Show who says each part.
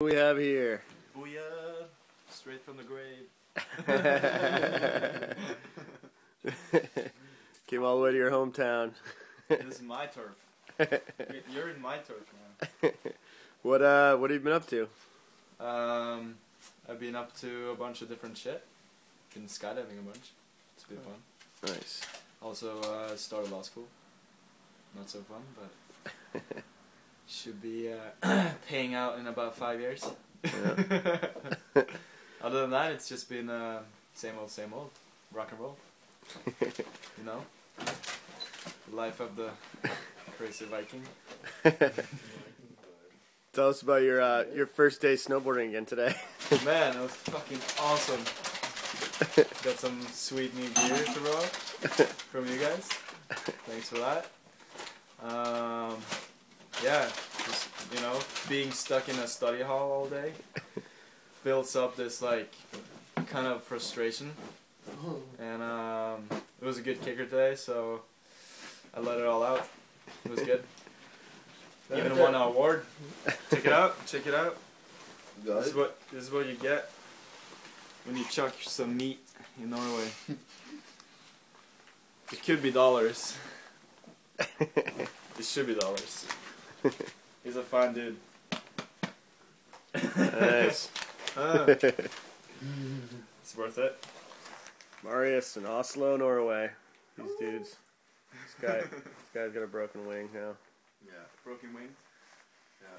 Speaker 1: We have here?
Speaker 2: Booyah! Straight from the grave.
Speaker 1: Came all the way to your hometown.
Speaker 2: this is my turf. You're in my turf, man.
Speaker 1: what uh what have you been up to?
Speaker 2: Um, I've been up to a bunch of different shit. Been skydiving a bunch. It's been fun.
Speaker 1: Nice.
Speaker 2: Also, uh, started law school. Not so fun, but should be uh, paying out in about five years.
Speaker 1: Yeah.
Speaker 2: Other than that, it's just been uh, same old, same old. Rock and roll. You know? Life of the crazy Viking.
Speaker 1: Tell us about your uh, your first day snowboarding again today.
Speaker 2: Man, it was fucking awesome. Got some sweet new gear to rock from you guys. Thanks for that. Um, yeah, you know, being stuck in a study hall all day builds up this like kind of frustration. And um, it was a good kicker today, so I let it all out. It was good. Even won an award. Check it out. Check it out. This is what this is what you get when you chuck some meat in Norway. It could be dollars. It should be dollars. He's a fine dude.
Speaker 1: nice.
Speaker 2: Ah, it's worth it.
Speaker 1: Marius in Oslo, Norway. These dudes. This guy this guy's got a broken wing now.
Speaker 2: Yeah. Broken wing. Yeah.